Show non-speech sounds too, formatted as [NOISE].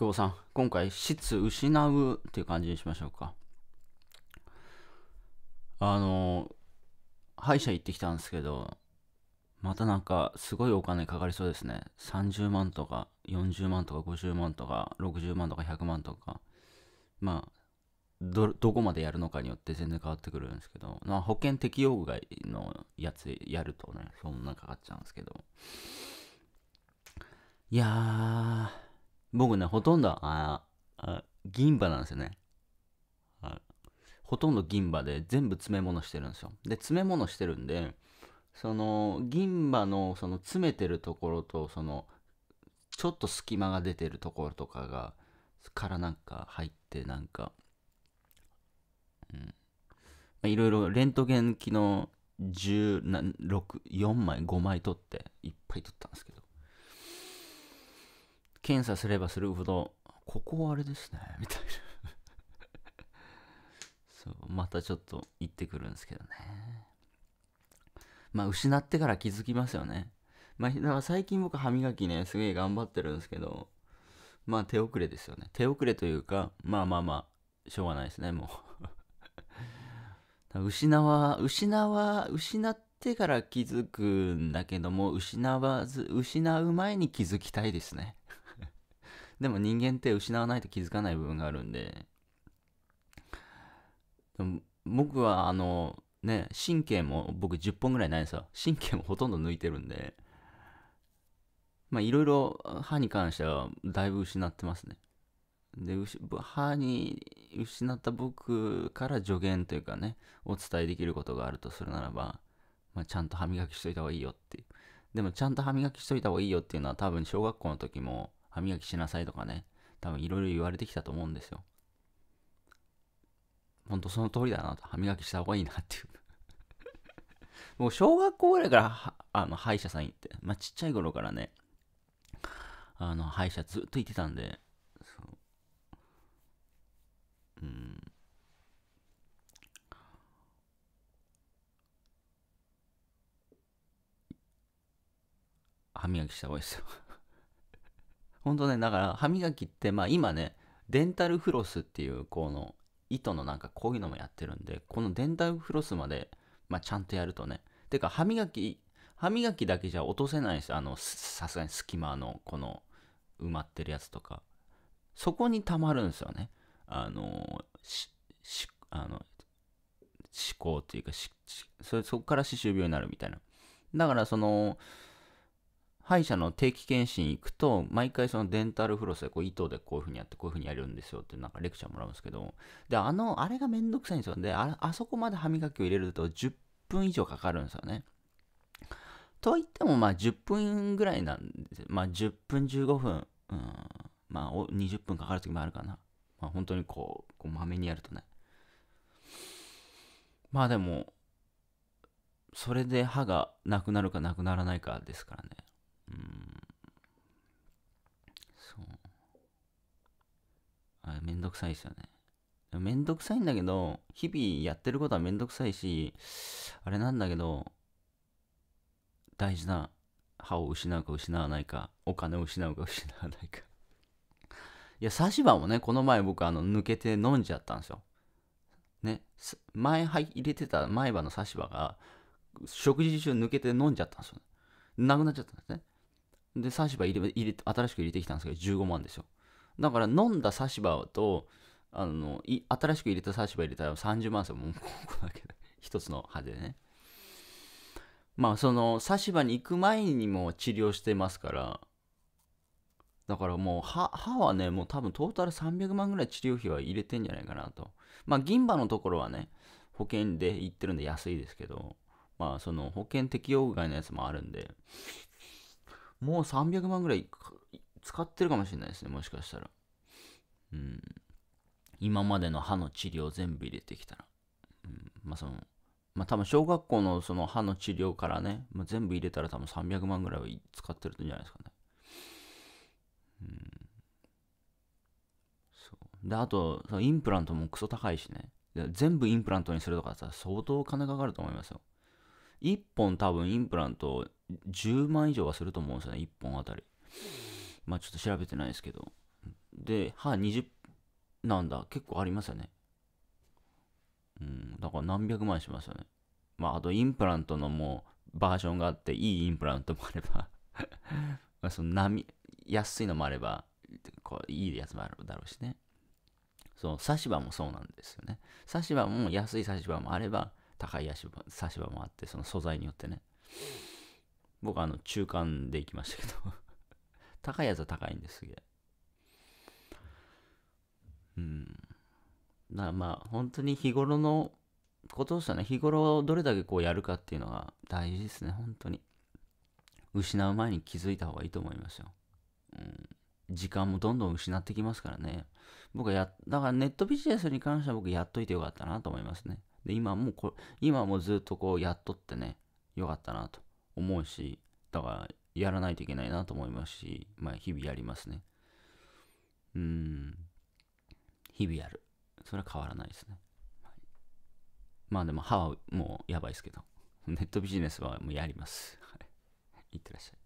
久保さん、今回、質失うっていう感じにしましょうか。あの、歯医者行ってきたんですけど、またなんか、すごいお金かかりそうですね。30万とか、40万とか、50万とか、60万とか、100万とか。まあ、ど、どこまでやるのかによって全然変わってくるんですけど、まあ、保険適用外のやつやるとね、そんなかかっちゃうんですけど。いやー、僕ね、ほとんど、ああ銀歯なんですよね。ほとんど銀歯で全部詰め物してるんですよ。で、詰め物してるんで、その銀歯のその詰めてるところと、そのちょっと隙間が出てるところとかが、からなんか入ってなんか、いろいろレントゲン機の16、4枚、5枚取って、いっぱい取ったんですけど、検査すればするほど、ここはあれですね、みたいな。[LAUGHS] そう、またちょっと行ってくるんですけどね。まあ、失ってから気づきますよね。まあ、だから最近僕歯磨きね、すげえ頑張ってるんですけど、まあ手遅れですよね。手遅れというか、まあまあまあ、しょうがないですね、もう。[LAUGHS] 失わ、失わ、失ってから気づくんだけども、失わず、失う前に気づきたいですね。でも人間って失わないと気づかない部分があるんで、僕はあの、ね、神経も僕10本ぐらいないんですよ。神経もほとんど抜いてるんで、まあいろいろ歯に関してはだいぶ失ってますね。で、歯に失った僕から助言というかね、お伝えできることがあるとするならば、まあ、ちゃんと歯磨きしといた方がいいよっていう。でもちゃんと歯磨きしといた方がいいよっていうのは多分小学校の時も歯磨きしなさいとかね、多分いろいろ言われてきたと思うんですよ。ほんとその通りだなと、歯磨きした方がいいなっていう [LAUGHS] もう小学校ぐらいからあの歯医者さん行って、まあ、ちっちゃい頃からね、あの歯医者ずっと行ってたんで、う。うん。歯磨きした方がいいですよ本当ね、だから歯磨きって、まあ今ね、デンタルフロスっていうこの糸のなんかこういうのもやってるんで、このデンタルフロスまで、まあちゃんとやるとね、てか歯磨き、歯磨きだけじゃ落とせないです。あの、さすがに隙間のこの埋まってるやつとか。そこに溜まるんですよね。あの、し、し、あの、思考っていうか、し、それ、そこから歯周病になるみたいな。だからその、歯医者の定期検診行くと、毎回そのデンタルフロスでこう糸でこういう風にやってこういう風にやるんですよってなんかレクチャーもらうんですけど、で、あの、あれがめんどくさいんですよ。で、ああそこまで歯磨きを入れると10分以上かかるんですよね。といってもまあ10分ぐらいなんですよまあ10分15分、うん、まあ20分かかる時もあるかな。まあ本当にこう、こうまめにやるとね。まあでも、それで歯がなくなるかなくならないかですからね。うん。そう。あれめんどくさいですよね。めんどくさいんだけど、日々やってることはめんどくさいし、あれなんだけど、大事な歯を失うか失わないか、お金を失うか失わないか。いや、差し歯もね、この前僕あの抜けて飲んじゃったんですよ。ね、前入れてた前歯の差し歯が、食事中抜けて飲んじゃったんですよ。なくなっちゃったんですね。で、差し歯入れ入れ新しく入れてきたんですけど、15万ですよ。だから飲んだ差し歯と、あの、い新しく入れた差し歯入れたら30万ですよ。もう、ここだけで。[LAUGHS] 一つの歯でね。まあその差し歯に行く前にも治療してますからだからもう歯歯はねもう多分トータル300万ぐらい治療費は入れてんじゃないかなとまあ銀歯のところはね保険で行ってるんで安いですけどまあその保険適用外のやつもあるんでもう300万ぐらい使ってるかもしれないですねもしかしたらうん今までの歯の治療全部入れてきたら、うん、まあそのまあ多分小学校のその歯の治療からね、まあ、全部入れたら多分300万ぐらいは使ってるんじゃないですかね。うん。そう。で、あと、そのインプラントもクソ高いしね。全部インプラントにするとかさ、相当金かかると思いますよ。1本多分インプラント10万以上はすると思うんですよね、1本あたり。まあちょっと調べてないですけど。で、歯20、なんだ、結構ありますよね。うん、だから何百万しますよね。まあ、あとインプラントのもうバージョンがあって、いいインプラントもあれば [LAUGHS] その波、安いのもあれば、こういいやつもあるだろうしね。そう、差し歯もそうなんですよね。差し歯も安い差し歯もあれば、高い足場差し歯もあって、その素材によってね。僕はあの中間で行きましたけど [LAUGHS] 高いやつは高いんですげえ。うん。だまあ、本当に日頃のことですよね。日頃をどれだけこうやるかっていうのが大事ですね、本当に。失う前に気づいた方がいいと思いますよ。うん。時間もどんどん失ってきますからね。僕はや、だからネットビジネスに関しては僕やっといてよかったなと思いますね。で、今もこ今もずっとこうやっとってね、よかったなと思うし、だからやらないといけないなと思いますし、まあ日々やりますね。うん。日々やる。それは変わらないですね。はい、まあでも歯はもうやばいですけど、ネットビジネスはもうやります。はい。いってらっしゃい。